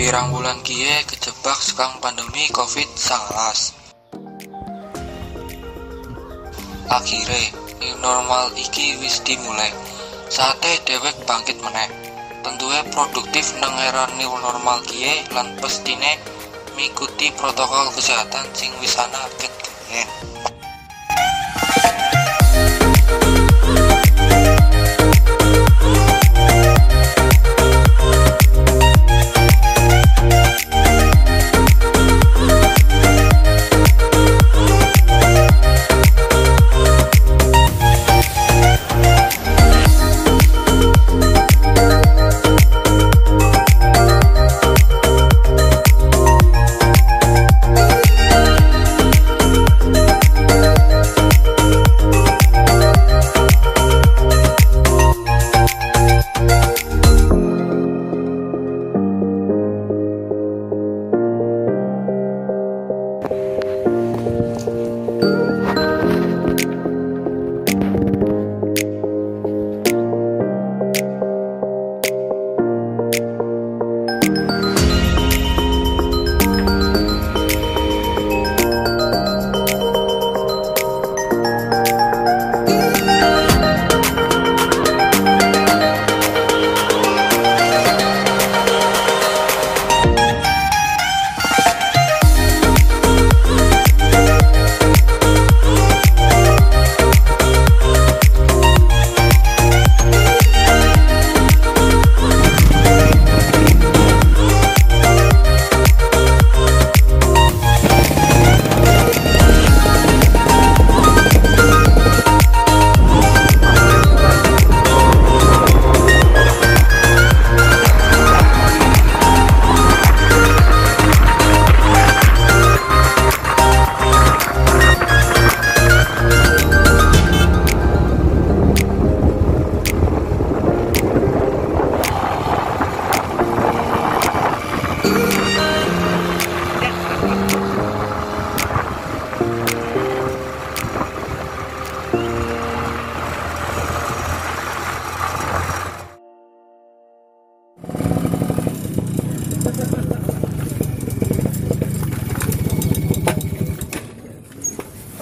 pirang bulan kie kejebak sekang pandemi COVID-19. Akhire, new normal iki wis dimulai. Saatnya dewek bangkit meneh. Tentunya produktif nang era new normal kie lan pestine mengikuti protokol kesehatan sing wisana ket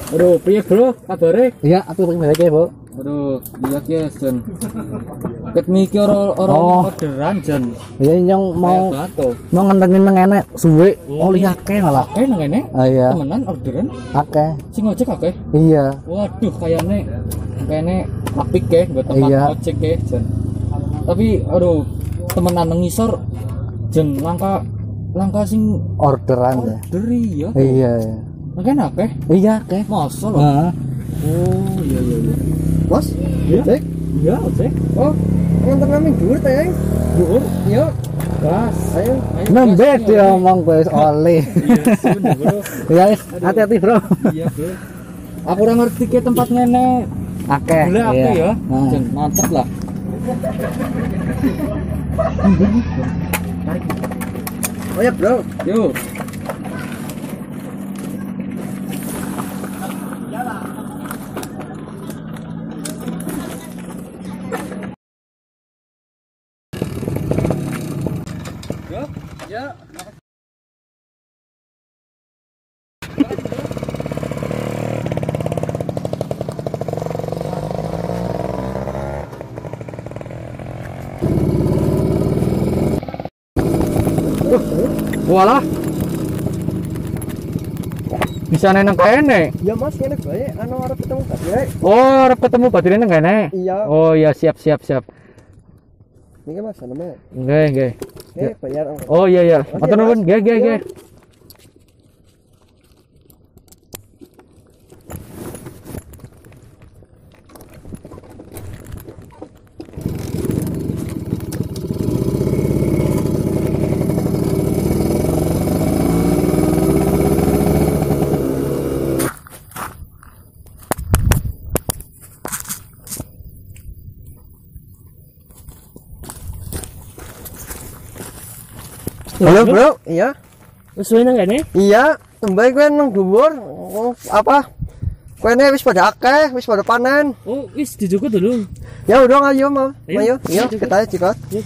Aduh, piye bro, kabare? Iya, aku pengen balik ya, Bu. Aduh, iya ki Jen. Ket mikir ora ora Oh. orderan Jen. Iya, yang mau mau ngentengin nang enek suwe. Oh, akeh malah. Eh nang ngene Ah iya, temenan orderan akeh. sing ojek akeh. Iya. Waduh, kayaknya kayaknya apik ya buat tempat Iya. ojek ya Jen. Tapi aduh, temenan nang ngisor Jen langka langka sing Orderan ya. order ya. Iya, iya. Mungkin akeh. Iya, akeh. Masa loh. Heeh. Oh, iya iya iya. Bos, Iya. cek. Iya, ojek. Oh, nganter nami dulu tayang. Dhuwur. Iya. Gas. Ayo. Ayo, Nembe gas, dia iya. ngomong gue oleh. Iya, sudah, bro. Iya, hati-hati, Bro. Iya, bro. Aku udah ngerti ke tempat ngene. Akeh. Boleh aku iya. ya. Mantep lah. Oh ya, Bro. Yuk. Ya. Walah. Bisa neng kene. Ya, Mas, ini bae anu arep ketemu kabeh. Oh, arep ketemu badine neng kene. Iya. Oh iya siap siap siap. Mas. Nggih nggih. Eh, bayar. Oh iya iya. Matur nuwun. Nggih nggih nggih. Halo, Bro. Iya. Suwe nang kene? Iya, tembak gue nang dhuwur apa? Kuene wis pada akeh, wis pada panen. Oh, wis dijukut dulu. Ya udah ayo mau. Ayo, Ayo, ayo, iya, kita aja cikot. Ya.